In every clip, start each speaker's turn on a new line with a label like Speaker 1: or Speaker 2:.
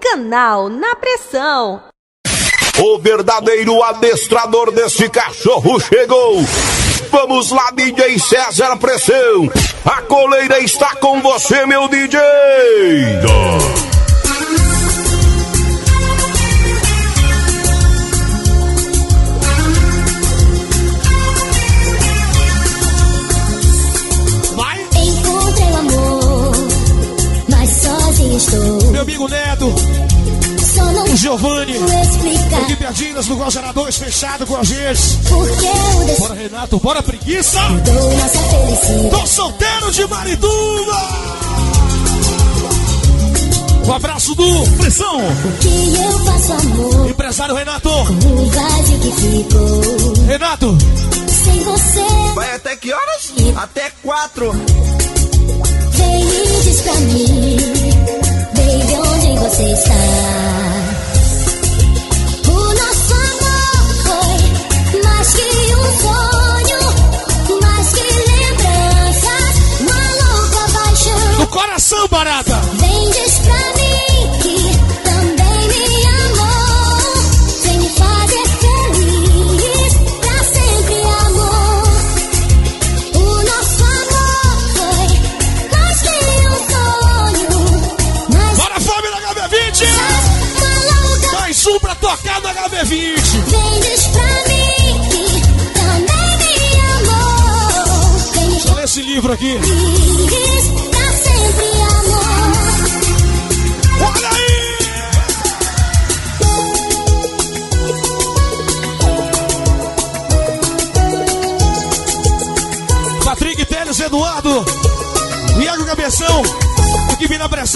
Speaker 1: Canal na Pressão.
Speaker 2: O verdadeiro adestrador desse cachorro chegou. Vamos lá, DJ César Pressão. A coleira está com você, meu DJ.
Speaker 3: Meu amigo Neto. O Giovanni. O Gui Perdinas no Gol 2 fechado com a gente. Bora, Renato. Bora, preguiça. Tô solteiro de Marituba. Um abraço do Pressão.
Speaker 4: Que eu faço amor.
Speaker 3: Empresário Renato.
Speaker 4: Que ficou.
Speaker 3: Renato.
Speaker 4: Sem você.
Speaker 5: Vai até que horas? Até quatro.
Speaker 3: Coração, barata!
Speaker 4: Vem, diz pra mim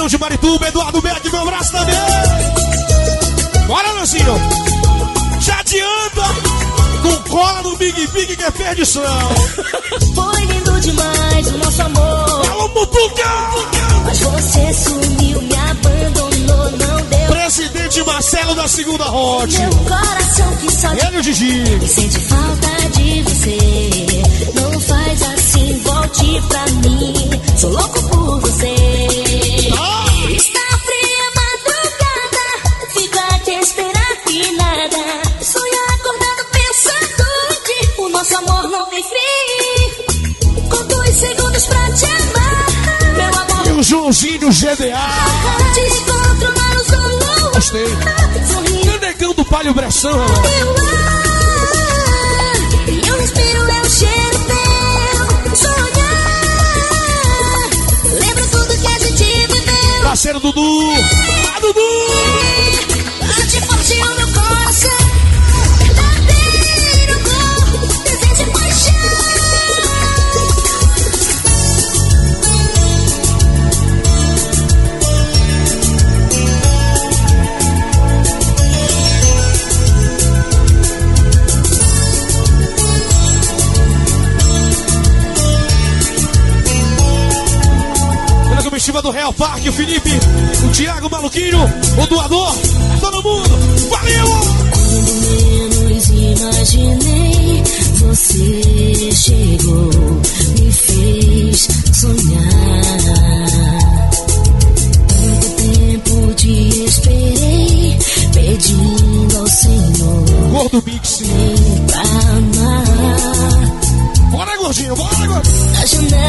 Speaker 3: de Marituba, Eduardo Beck, meu abraço também! Bora, Lancinho! Já adianta! Não cola no Big Big que é perdição!
Speaker 4: Foi lindo demais o nosso amor.
Speaker 3: Alô, Mutuca!
Speaker 4: Mas você sumiu, me abandonou, não deu.
Speaker 3: Presidente Marcelo da segunda Hot.
Speaker 4: Meu coração que só
Speaker 3: Ele e o Gigi.
Speaker 4: sente falta de você. Não faz assim, volte pra mim. Sou louco por você. Está fria madrugada, fico a te esperar que nada. Sonho acordado pensando em ti. O nosso amor não vem frio. Com dois segundos pra te amar, meu amor.
Speaker 3: E o Joãozinho GDA. Gostei. Negão do Palio Bressão,
Speaker 4: meu ar.
Speaker 3: Parceiro Dudu. Ah, Dudu!
Speaker 4: Bate forte o meu
Speaker 3: Comitiva do Real Parque, o Felipe, o Thiago Maluquinho, o doador, todo mundo, valeu!
Speaker 4: Quando menos imaginei, você chegou, me fez sonhar. Tanto tempo te esperei, pedindo ao Senhor
Speaker 3: Gordo Mix. Bora, gordinho, bora, gordinho.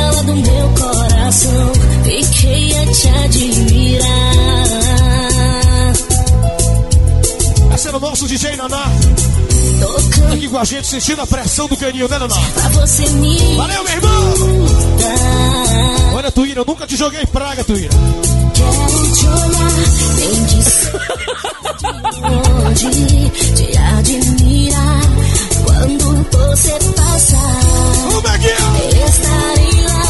Speaker 3: Nosso DJ Naná,
Speaker 4: Tocando
Speaker 3: aqui com a gente, sentindo a pressão do caninho, né, Naná?
Speaker 4: me
Speaker 3: Valeu, meu irmão!
Speaker 4: dar.
Speaker 3: Olha, Tuíra, eu nunca te joguei praga, Tuíra.
Speaker 4: Quero te olhar bem de longe, te admirar quando você passar.
Speaker 3: Como é que é?
Speaker 4: Estarei lá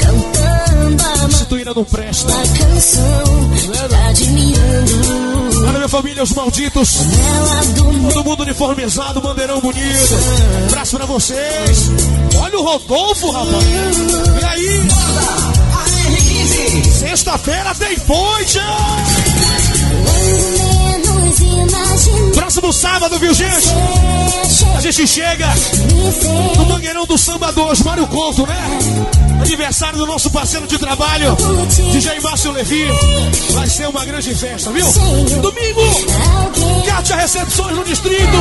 Speaker 4: cantando
Speaker 3: Se Tuíra não presta.
Speaker 4: a canção, te admirando.
Speaker 3: Família, os malditos. Todo mundo uniformizado, bandeirão bonito. Abraço pra vocês. Olha o Rodolfo, rapaz. E aí? Sexta-feira tem ponte. Próximo sábado, viu, gente? A gente chega no Mangueirão do Samba 2, Mário Conto, né? Aniversário do nosso parceiro de trabalho, DJ Márcio Levi. Vai ser uma grande festa, viu? Domingo, Kátia Recepções no Distrito,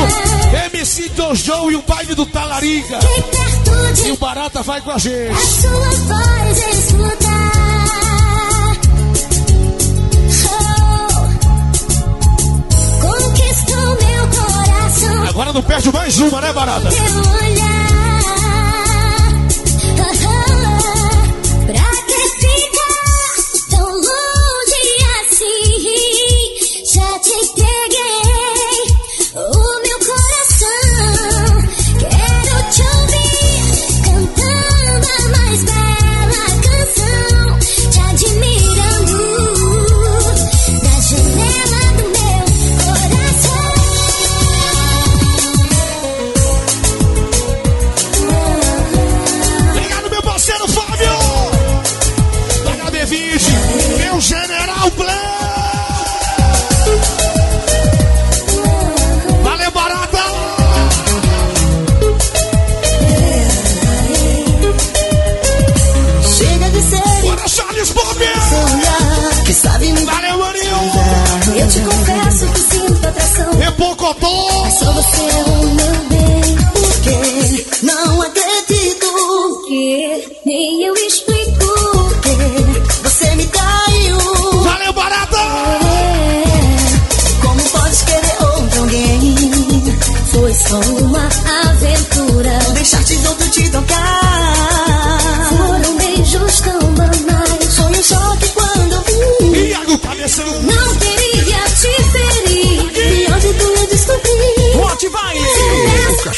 Speaker 3: MC Dojo e o baile do Talarica. E o Barata vai com a gente. Não perde mais uma, né, Barata?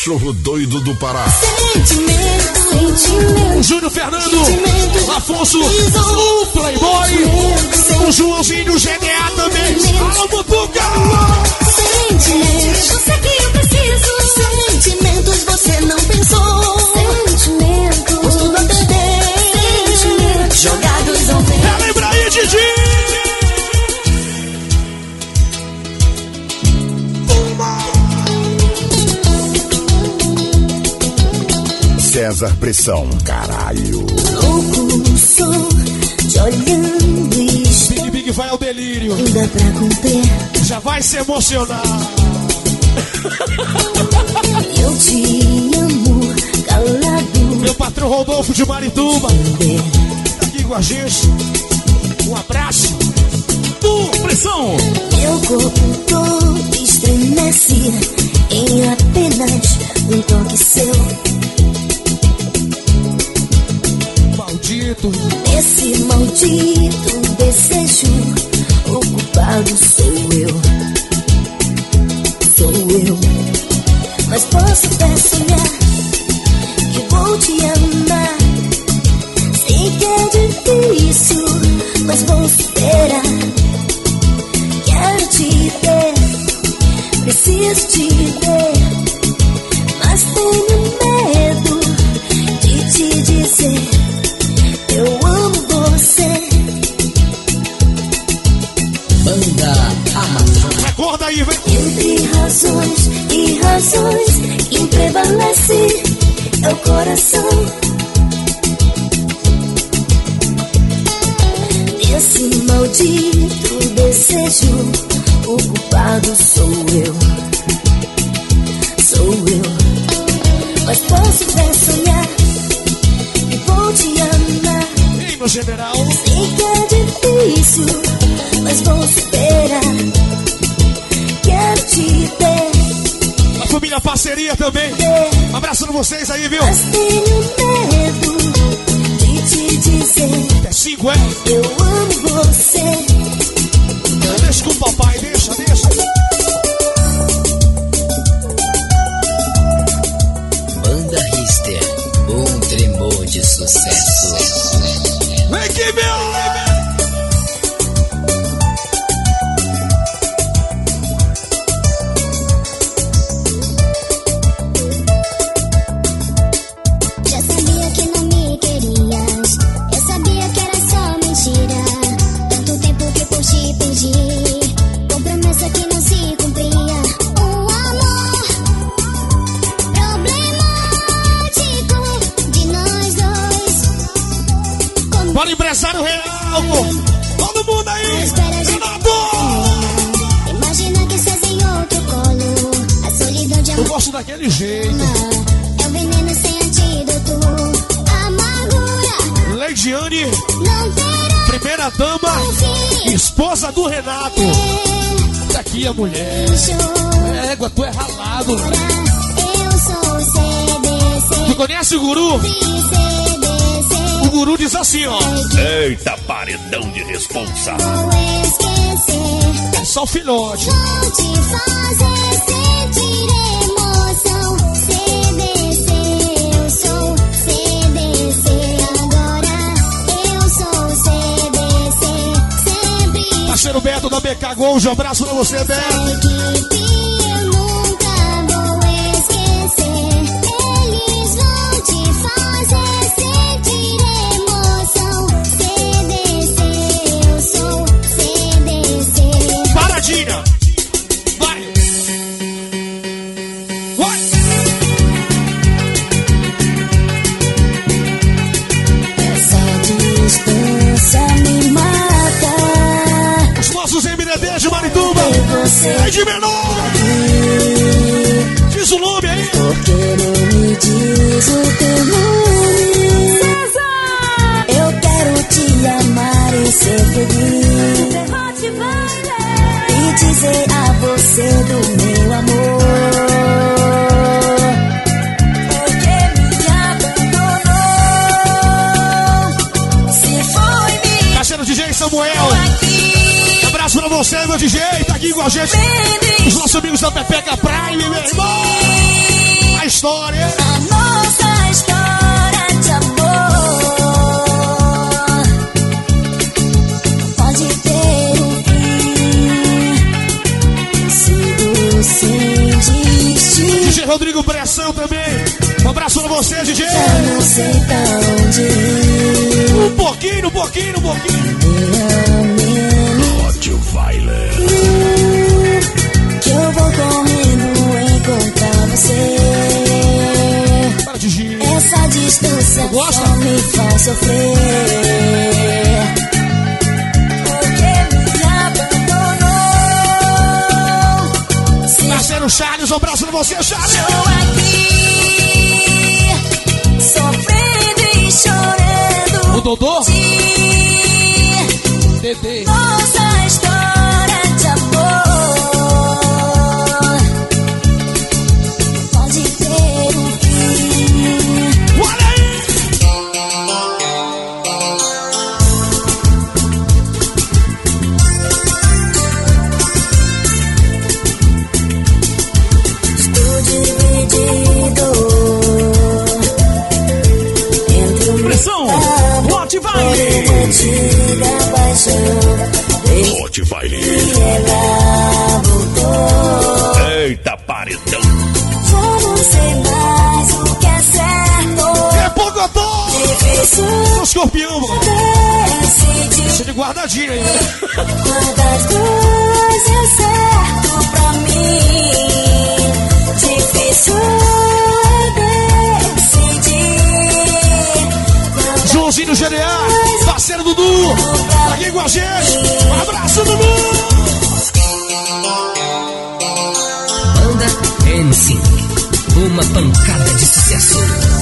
Speaker 2: Cachorro doido do Pará.
Speaker 4: Sentimento,
Speaker 3: Júnior Fernando! Afonso! O Playboy! O Joãozinho GDA também! Alô, Butuca!
Speaker 4: Sentimentos, você que eu preciso.
Speaker 5: Sentimentos você não pensou.
Speaker 4: Sentimentos,
Speaker 5: Tudo a perder.
Speaker 4: Sentimentos.
Speaker 5: Jogados
Speaker 2: César Pressão. Caralho.
Speaker 4: louco sou, te olhando e
Speaker 3: Big Big vai ao delírio!
Speaker 4: ainda pra conter.
Speaker 3: Já vai se emocionar!
Speaker 4: Eu te amo, calado.
Speaker 3: Meu patrão Rodolfo de Marituba! tá Aqui com a gente! Um abraço! Do Pressão!
Speaker 4: Meu corpo todo estremece em apenas um toque seu.
Speaker 3: Maldito!
Speaker 4: Esse maldito É
Speaker 3: Diz assim, ó.
Speaker 6: Eita, paredão de responsa.
Speaker 7: Vou esquecer.
Speaker 3: É só o filhote.
Speaker 7: Vou te fazer sentir emoção. CDC, eu sou CDC. Agora eu sou CDC. Sempre
Speaker 3: Parceiro Beto da BK Gold, um abraço pra você, Beto.
Speaker 4: Você você, meu
Speaker 3: DJ. Tá aqui com a gente. Os nossos amigos da Pepeca Prime, meu irmão. A história.
Speaker 4: A nossa história de amor pode ter um fim. Sigo sem destino.
Speaker 3: DJ Rodrigo Pressão também. Um abraço pra você, DJ.
Speaker 4: Já não sei pra onde ir.
Speaker 3: Um pouquinho, um pouquinho, um pouquinho.
Speaker 6: Rottweiler.
Speaker 4: Que eu vou correndo encontrar você.
Speaker 3: Para de giro.
Speaker 4: Essa distância só me faz sofrer. Porque me abandonou.
Speaker 3: Parceiro Charles, um abraço pra você, Charles.
Speaker 4: estou aqui, sofrendo e chorando.
Speaker 3: O Dodô?
Speaker 4: de
Speaker 3: Dedê.
Speaker 4: Antiga paixão. Desde
Speaker 6: Rottweiler.
Speaker 4: que ela voltou,
Speaker 6: Eita, paredão.
Speaker 4: já não sei mais o que é certo.
Speaker 3: É Pocotó.
Speaker 4: Difícil
Speaker 3: O escorpião, mano.
Speaker 4: decidir
Speaker 3: Deixa de guardadinho aí.
Speaker 4: qual das duas é certo pra mim. Difícil é decidir
Speaker 3: Joãozinho GDA, Dudu. Tá aqui com a gente. Um abraço, Dudu.
Speaker 8: Banda NSYNC. Uma pancada de sucesso.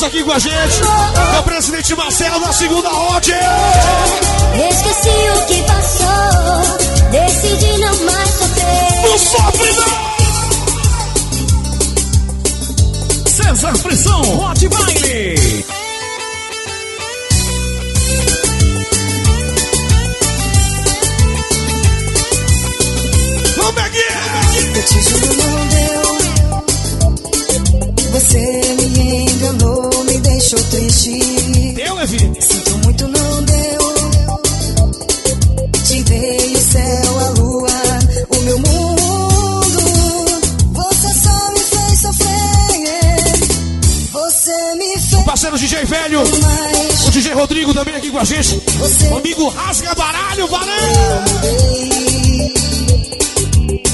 Speaker 3: Aqui com a gente. o presidente Marcelo na segunda round.
Speaker 4: Esqueci o que passou. Decidi não mais sofrer.
Speaker 3: Não sofre não!
Speaker 8: César Pressão, Hot Baile.
Speaker 9: deixou triste.
Speaker 3: Deu, Levine?
Speaker 9: Sinto muito, não deu. Te dei o céu, a lua, o meu mundo. Você só me fez sofrer. Você me fez.
Speaker 3: O parceiro DJ velho. O DJ Rodrigo também aqui com a gente.
Speaker 9: Você
Speaker 3: o amigo rasga baralho, valeu!
Speaker 9: Eu.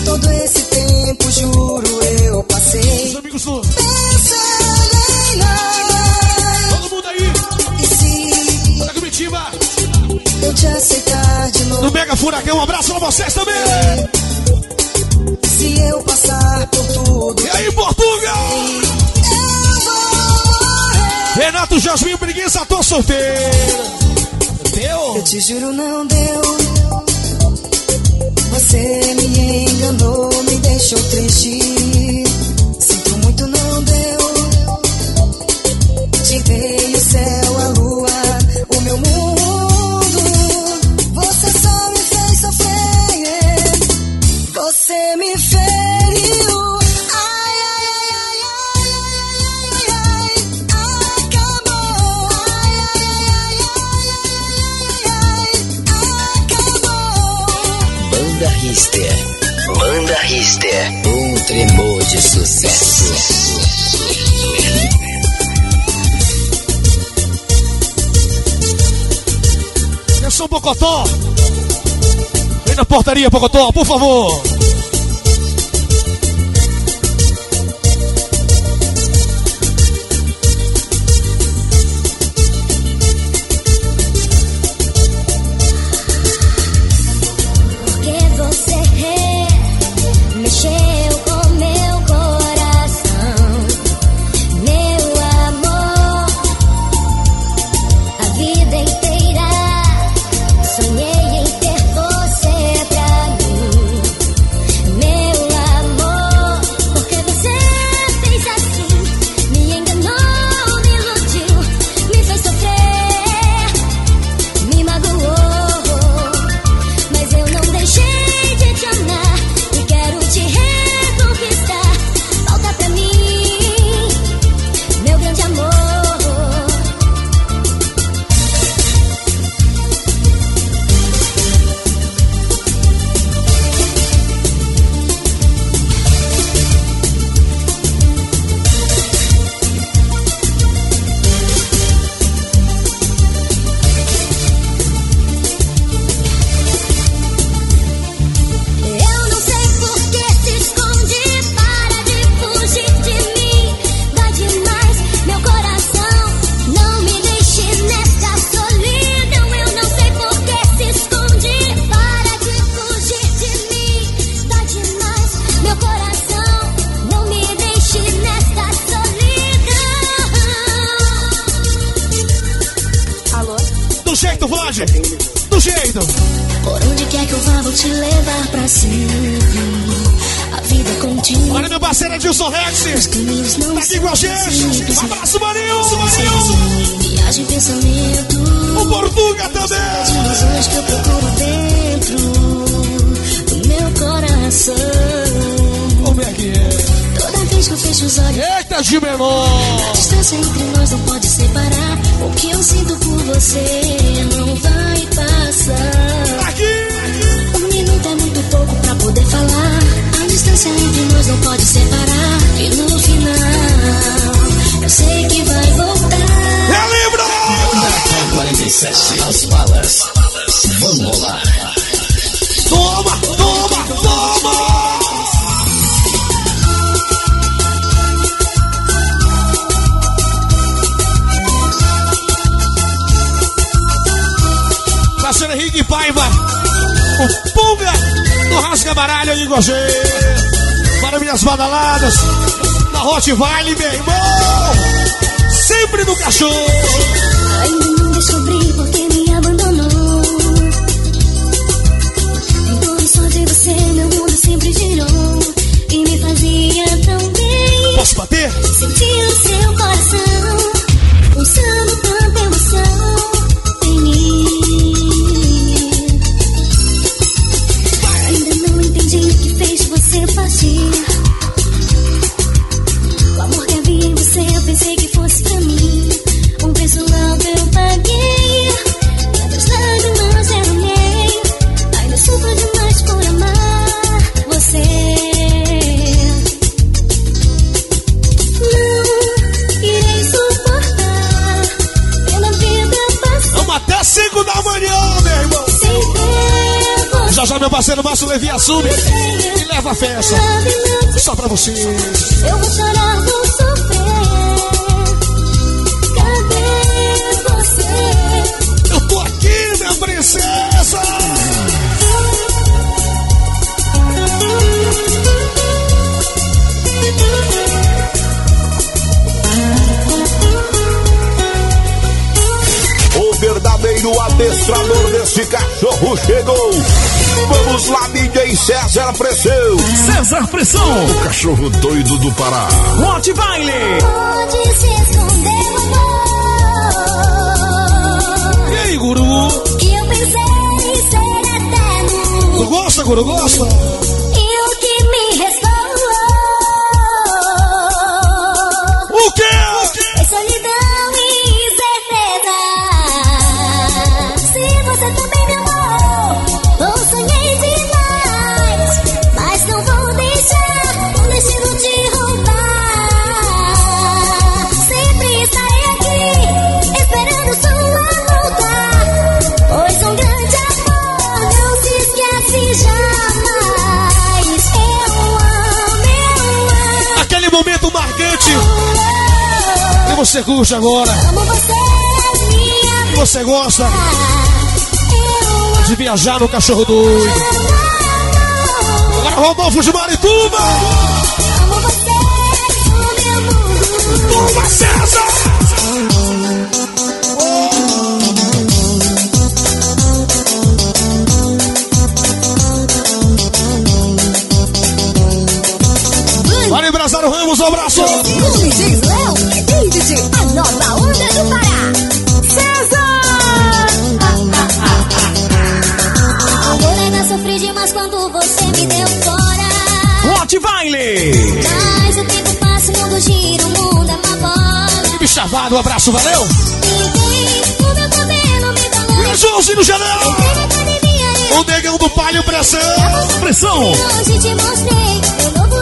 Speaker 9: Todo esse tempo, juro.
Speaker 3: do Mega Furacão. Um abraço pra vocês também.
Speaker 9: Se eu passar por tudo.
Speaker 3: E aí, Portugal? Renato Jasmin, preguiça, tô solteiro. Deu?
Speaker 9: Eu te juro, não deu. Você me enganou, me deixou triste. Sinto muito, não deu. Te dei o céu, a
Speaker 8: luz. Mister, um tremor de sucesso.
Speaker 4: Eu sou
Speaker 3: o
Speaker 4: Bocotó! Vem na portaria, Bocotó, por
Speaker 3: favor! Rasga Baralho aí com você. Para minhas badaladas, na Rottweiler, meu irmão. Sempre no cachorro.
Speaker 4: Ainda não descobri porque me abandonou. Só de você, meu mundo sempre girou. E me fazia tão bem.
Speaker 3: Posso bater? Parceiro Márcio Levi assume e leva a festa. Só pra vocês.
Speaker 4: Eu vou chorar,
Speaker 2: adestrador desse cachorro chegou. Vamos lá, DJ César Pressão.
Speaker 6: César Pressão, o cachorro doido do Pará. Hot Baile.
Speaker 4: Pode se esconder, amor.
Speaker 3: E aí, guru?
Speaker 4: Que eu pensei ser eterno.
Speaker 3: Tu gosta, guru? Gosta?
Speaker 4: Você
Speaker 3: curte agora.
Speaker 4: Você, minha
Speaker 3: Que você gosta de viajar no cachorro doido. Agora, Rodolfo de Marituba.
Speaker 4: amo você, o meu mundo.
Speaker 3: Toma, César.
Speaker 6: Baile.
Speaker 4: Mas o tempo passa, o mundo gira, o mundo é uma bola.
Speaker 3: Me chavado, um abraço, valeu.
Speaker 4: O.
Speaker 3: E a Joãozinho
Speaker 4: academia e
Speaker 3: O negão do palio pressão.
Speaker 6: Pressão.
Speaker 4: Hoje te mostrei meu novo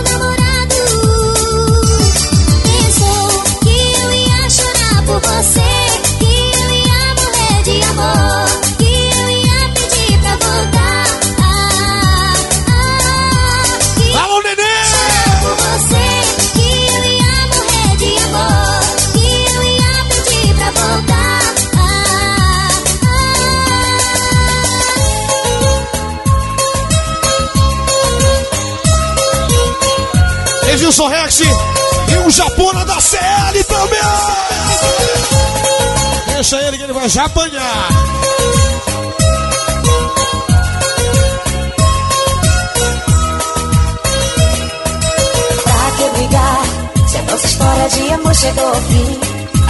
Speaker 3: Edilson Rex e o Japona da CL também. Deixa ele que ele vai já apanhar.
Speaker 5: Pra que brigar? Se a nossa história de amor chegou ao fim,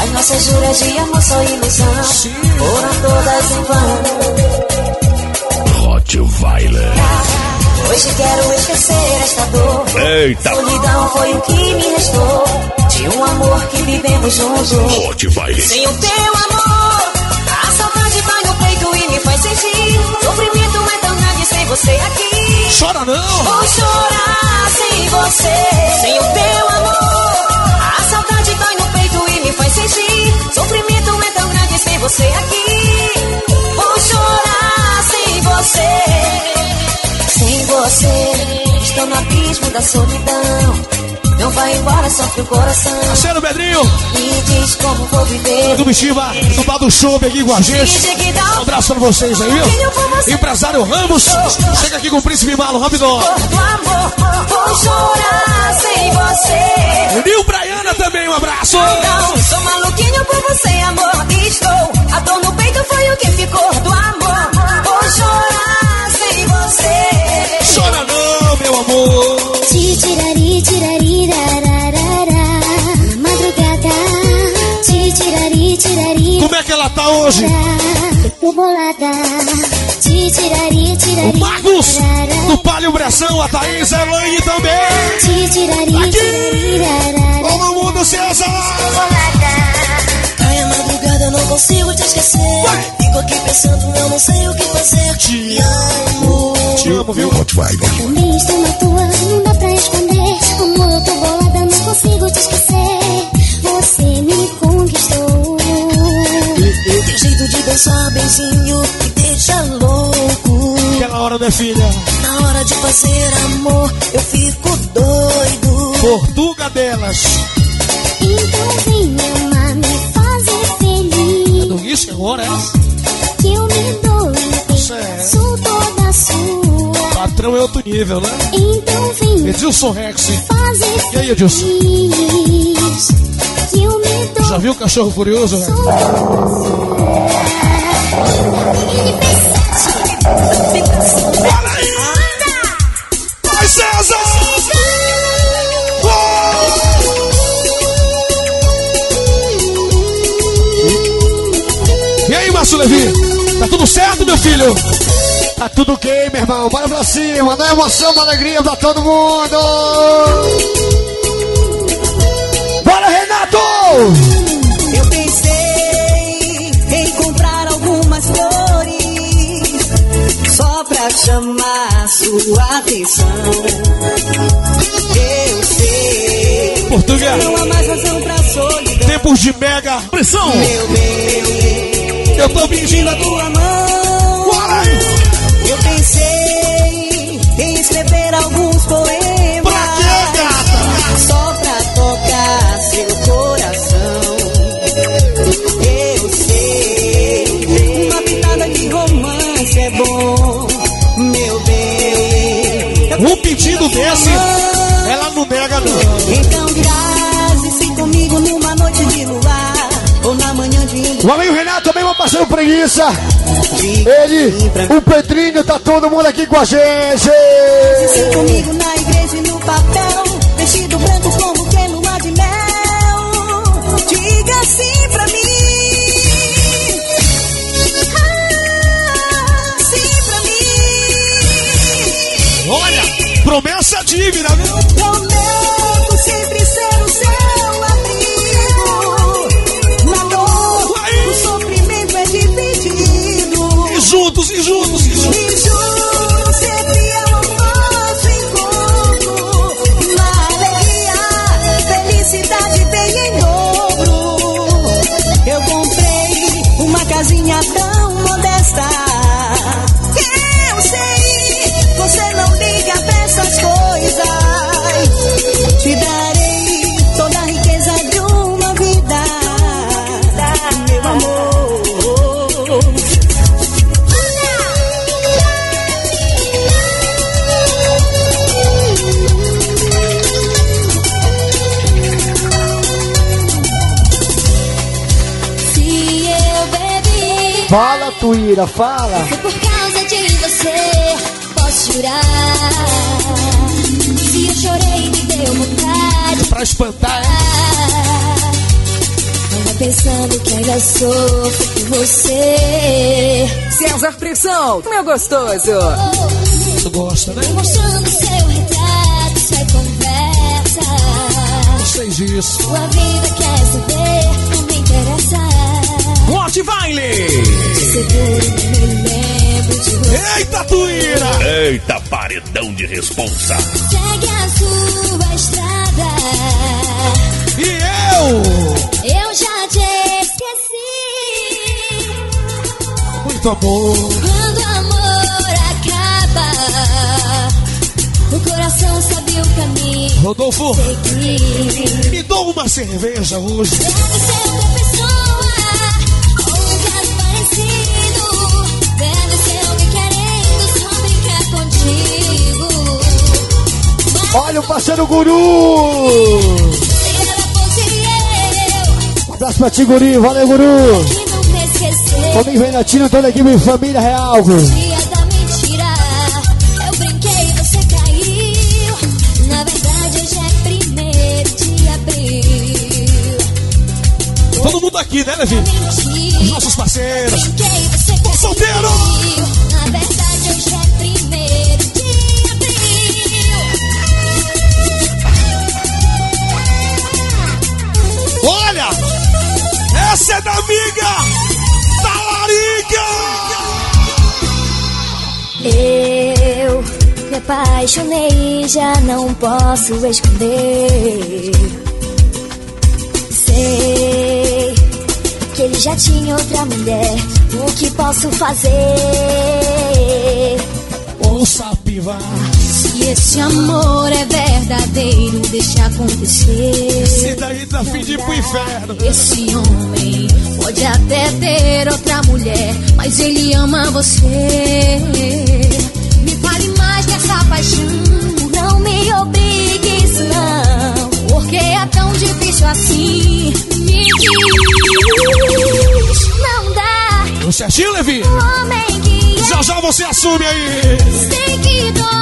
Speaker 5: as nossas juras de amor são ilusão. Foram todas em vão.
Speaker 6: Hot Baile.
Speaker 5: Hoje quero esquecer esta dor.
Speaker 6: Eita.
Speaker 5: Solidão foi o que me restou. De um amor que vivemos juntos.
Speaker 6: Hot Baile.
Speaker 5: Sem o teu amor, a saudade vai no peito e me faz sentir. Sofrimento é tão grande sem você aqui.
Speaker 3: Chora não.
Speaker 5: Vou chorar sem você. Sem o teu amor, a saudade dói no peito e me faz sentir. Sofrimento é tão grande sem você aqui. Vou chorar abismo da solidão. Não vai embora, sofre o coração.
Speaker 3: Marcelo Pedrinho,
Speaker 5: Me diz como vou viver.
Speaker 3: do Bichiba, do Bar do Show aqui com a gente. Um abraço pra vocês aí, viu? Empresário Ramos, chega aqui com o Príncipe Malo, rapidão.
Speaker 5: Amor, vou chorar sem você.
Speaker 3: Nil Braiana também, um abraço.
Speaker 5: Não, sou maluquinho por você, amor. Estou. A dor no peito foi o que ficou do amor. Vou chorar você.
Speaker 3: Chora não, meu amor.
Speaker 4: Titirari, tirari, rararara. Na madrugada. Titirari, tirari,
Speaker 3: Como é que ela tá hoje?
Speaker 4: Tô bolada. Titirari, tirari,
Speaker 3: O Marcos, do Palio Bressão, a Thaís, a Elaine também. Aqui.
Speaker 4: tirari, rarara.
Speaker 3: Todo mundo, César.
Speaker 5: Ai, a madrugada eu não consigo te esquecer. Fico aqui pensando, eu não sei o que fazer. Te amo.
Speaker 3: Te amo, viu?
Speaker 4: Também estou na tua, não dá pra esconder. Amor, eu tô bolada, não consigo te esquecer. Você me conquistou.
Speaker 5: Tem jeito de dançar benzinho que deixa louco.
Speaker 3: Aquela hora, né, filha?
Speaker 5: Na hora de fazer amor, eu fico doido.
Speaker 3: Portuga delas.
Speaker 4: Então vem me amar, me fazer
Speaker 3: risco agora, é?
Speaker 4: Eu me dou
Speaker 3: Certo.
Speaker 4: sou toda sua.
Speaker 3: Patrão é outro nível, né?
Speaker 4: Então vem
Speaker 3: Edilson Rex.
Speaker 4: fazer
Speaker 3: E aí, Edilson?
Speaker 4: dou
Speaker 3: Já viu o cachorro furioso, né? Vai, César! Márcio Levi? Tá tudo certo, meu filho?
Speaker 10: Tá tudo ok, meu irmão. Bora pra cima. Dá emoção, dá alegria pra todo mundo. Bora, Renato!
Speaker 5: Eu pensei em comprar algumas flores só pra chamar sua atenção. Eu sei,
Speaker 3: Português.
Speaker 5: não há mais razão pra solidão.
Speaker 3: Tempos de mega pressão.
Speaker 5: Meu bem,
Speaker 3: Eu tô pedindo a tua.
Speaker 5: mão.
Speaker 3: Bora aí!
Speaker 5: Eu pensei em escrever alguns poemas.
Speaker 3: Pra quê, gata?
Speaker 5: Só pra tocar seu coração. Eu sei, uma pitada de romance é bom, meu bem.
Speaker 3: Um pedido desse, ela não nega, não.
Speaker 5: Então case-se comigo numa noite de luar, ou na manhã de um
Speaker 10: O amigo Renato também, meu parceiro preguiça. Ele, o Pedrinho, tá todo mundo aqui com a gente.
Speaker 5: Comigo na igreja e no papel, vestido branco como que lua de mel. Diga sim pra mim. Ah, sim pra mim.
Speaker 3: Olha, promessa dívida, viu?
Speaker 10: Fala, Tuíra, fala.
Speaker 4: foi por causa de você. Posso jurar. Se eu chorei, me deu vontade.
Speaker 3: Pra espantar, é?
Speaker 4: Tava pensando que ainda sofro por você.
Speaker 11: César Pressão, meu gostoso.
Speaker 3: Tu gosta, né?
Speaker 4: Mostrando seu retrato, é conversa.
Speaker 3: Gostei disso.
Speaker 4: Sua vida quer saber.
Speaker 3: Hot Baile! Eita, Tuíra!
Speaker 2: Eita, paredão de responsa.
Speaker 4: Segue a sua estrada.
Speaker 3: E eu?
Speaker 4: Eu já te esqueci.
Speaker 3: Muito amor.
Speaker 4: Quando o amor acaba, O coração sabe o caminho.
Speaker 3: Rodolfo, me dou uma cerveja hoje.
Speaker 4: Deve ser
Speaker 10: parceiro Guru! abraço pra ti, Guri. Valeu, Guru. Comigo vem Netinho, toda a equipe Família Real. Guru.
Speaker 3: Todo mundo aqui, né, Levi? Os nossos parceiros.
Speaker 4: Caiu.
Speaker 3: Solteiro!
Speaker 4: É
Speaker 3: da amiga! Da Larica!
Speaker 4: Eu me apaixonei e já não posso esconder. Sei que ele já tinha outra mulher. O que posso fazer?
Speaker 3: Ouça a
Speaker 4: esse amor é verdadeiro, deixa acontecer.
Speaker 3: Esse daí tá ir pro inferno.
Speaker 4: Esse homem pode até ter outra mulher, mas ele ama você. Me fale mais dessa paixão, não me obrigue não, porque é tão difícil assim. Me diz, não dá
Speaker 3: Tudo certinho, Levi?
Speaker 4: um homem que
Speaker 3: Já já você assume aí.
Speaker 4: Sei que dói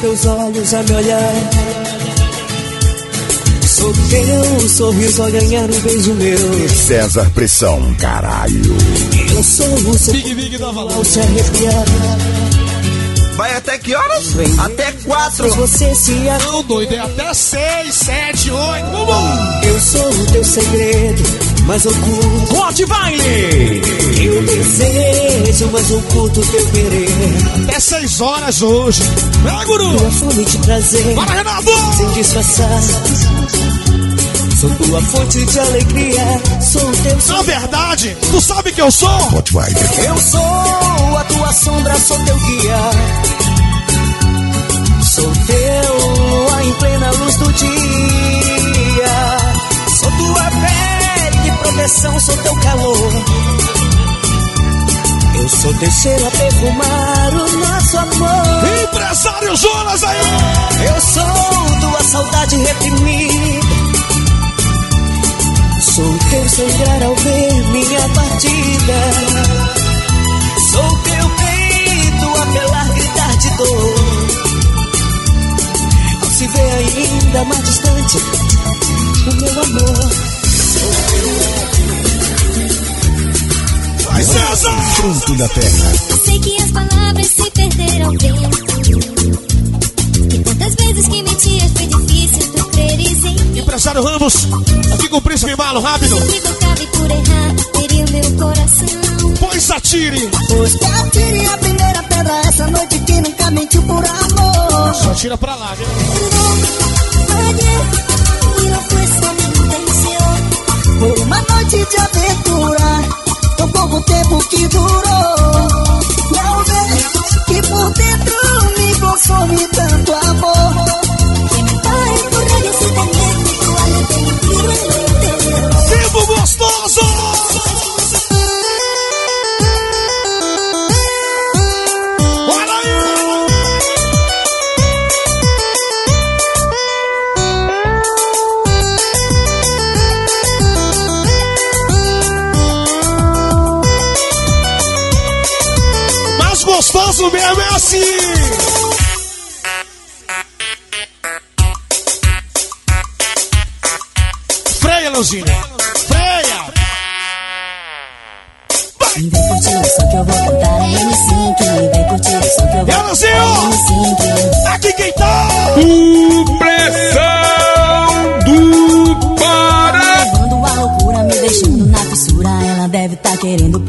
Speaker 9: teus olhos a me olhar. Sou teu sorriso a ganhar um beijo meu.
Speaker 6: César Pressão, caralho.
Speaker 9: Eu sou o seu
Speaker 3: Big Big da Valor.
Speaker 9: ao se arrepiar.
Speaker 12: Vai até que horas? Até quatro.
Speaker 9: Você se.
Speaker 3: Não, doido, é até seis, sete, oito. Vamos!
Speaker 9: Eu sou o teu segredo, mas oculto.
Speaker 3: Hot Baile!
Speaker 9: Eu desejo, mas oculto teu querer.
Speaker 3: Até seis horas hoje. Vai, guru!
Speaker 9: Tua fome de prazer,
Speaker 3: Bora, Renato!
Speaker 9: sem disfarçar. Sou tua fonte de alegria. Sou teu
Speaker 3: Na verdade, tu sabe que eu sou?
Speaker 6: Hot Wire.
Speaker 9: Eu sou a tua sombra, sou teu guia. Sou teu lua em plena luz do dia. Proteção, sou teu calor. Eu sou teu cheiro a perfumar o nosso amor.
Speaker 3: Empresário Jonas aí!
Speaker 9: Eu sou tua saudade reprimida. Sou teu sangrar ao ver minha partida. Sou teu peito a pelar, gritar de dor. Ao se ver ainda mais distante, o meu amor.
Speaker 3: Vai, César!
Speaker 6: Fruto da terra.
Speaker 4: Eu sei que as palavras se perderam vento. E tantas vezes que mentias foi difícil tu creres em mim.
Speaker 3: Empresário Ramos, aqui com o Príncipe Malo, rápido.
Speaker 4: Sempre tocava e por errar, feriu meu coração.
Speaker 3: Pois atire!
Speaker 9: Pois que atire a primeira pedra essa noite que nunca mentiu por amor.
Speaker 3: Só tira pra lá, viu?
Speaker 4: Perdeu,
Speaker 9: Por uma noite de aventura, tão pouco tempo que durou. Vê que por dentro me consome tanto amor.
Speaker 3: Leozinho. Freia!
Speaker 5: Vem curtir o som que eu vou cantar é M5 Vem curtir o som que eu vou
Speaker 3: É, Leozinho!
Speaker 5: M5
Speaker 3: Aqui quem tá?
Speaker 2: Pressão do Pará.
Speaker 5: Levando a loucura, me deixando na fissura Ela deve tá querendo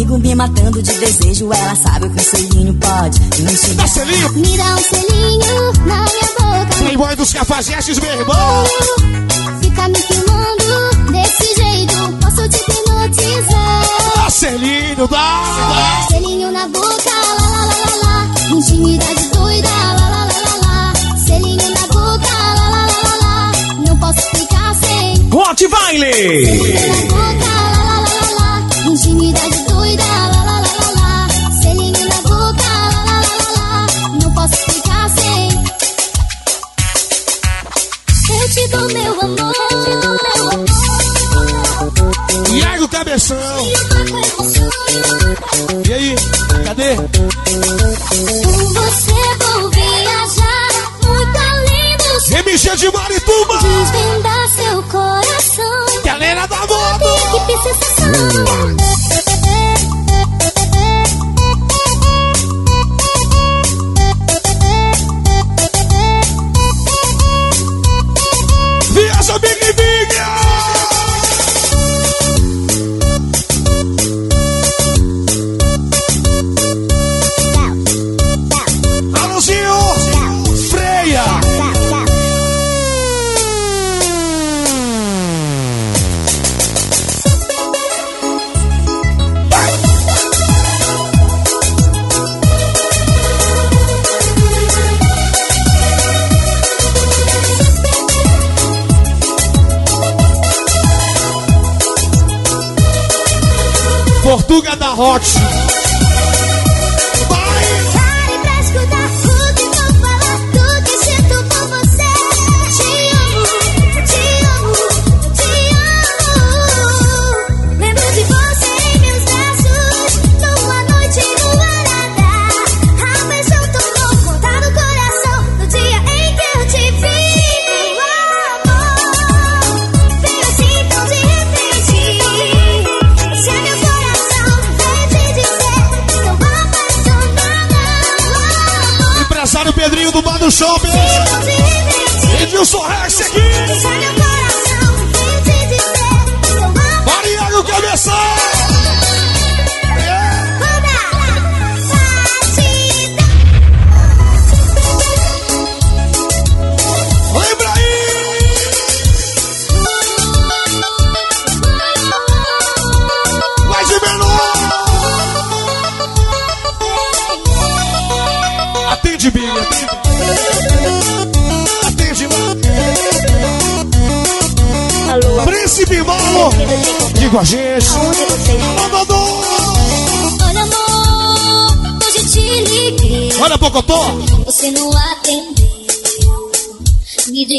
Speaker 5: comigo, me matando de desejo Ela sabe o que o selinho pode me
Speaker 3: Dá selinho!
Speaker 4: Me dá um selinho na minha boca.
Speaker 3: Playboy dos cafajestes, meu irmão!
Speaker 4: Fica me filmando desse jeito. Posso te hipnotizar.
Speaker 3: Dá selinho, dá!
Speaker 4: Selinho na boca, lá lá lá lá lá. Intimidade doida, lá lá lá lá lá. Selinho na boca, lá lá lá lá lá. Não posso ficar sem.
Speaker 2: Hot Baile.
Speaker 4: Selinho na boca,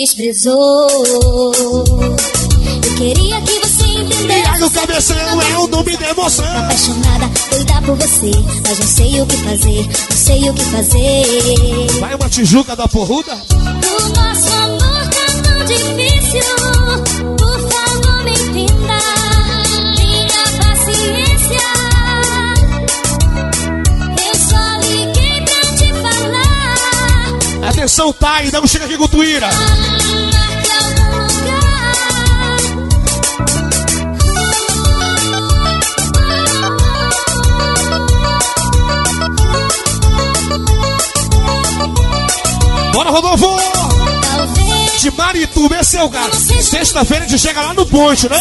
Speaker 4: desprezou. Eu queria que você entendesse.
Speaker 3: Iago Cabeção é o nome da emoção!
Speaker 4: Apaixonada, doida por você. Mas não sei o que fazer, não sei o que fazer.
Speaker 3: Vai uma tijuca da porruda?
Speaker 4: O nosso amor tá tão difícil
Speaker 3: Atenção, Thay, não chega aqui com Tuíra! Bora, Rodolfo! De Marituba, esse é o gato. Sexta-feira a gente chega lá no ponte, né?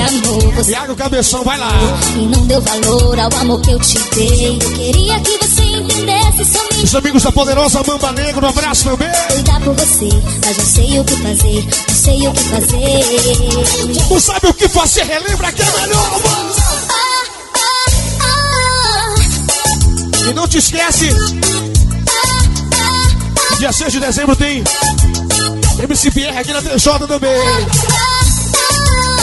Speaker 4: Amor, você
Speaker 3: Iago Cabeção, vai lá.
Speaker 4: e não deu valor ao amor que eu te dei. Eu queria que você.
Speaker 3: Os amigos da poderosa Mamba Negro, um abraço também.
Speaker 4: Doida por você, mas não sei o que fazer, não sei o que fazer.
Speaker 3: Tu sabe o que fazer? Relembra que é melhor, mano. E não te esquece, dia 6 de dezembro tem MCPR aqui na TJ também.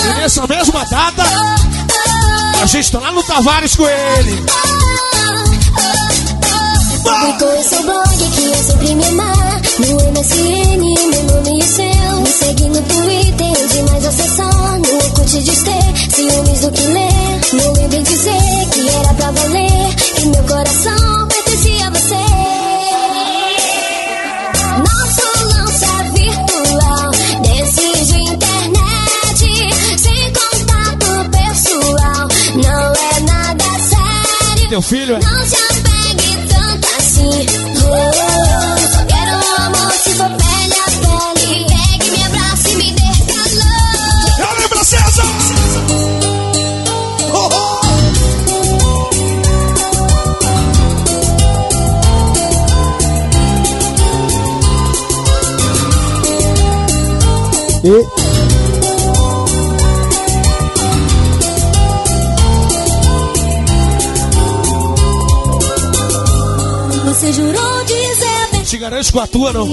Speaker 3: E nessa mesma data, A gente tá lá no Tavares com ele.
Speaker 4: Publicou o seu blog que eu sempre me amar No MSN, meu nome e o seu. Me segue no Twitter, onde mais acessar No Orkut diz ter ciúmes do que ler Não vem bem dizer que era pra valer. Que meu coração pertencia a você. Nosso lance é virtual Desses de internet. Sem contato pessoal Não é nada sério.
Speaker 3: Teu filho é?
Speaker 4: Não assim. Oh, só quero um amor se for pele a pele. Pegue, me abrace e me dê calor.
Speaker 3: Eu lembro, César! Oh, oh.
Speaker 10: E
Speaker 3: com a tua, não.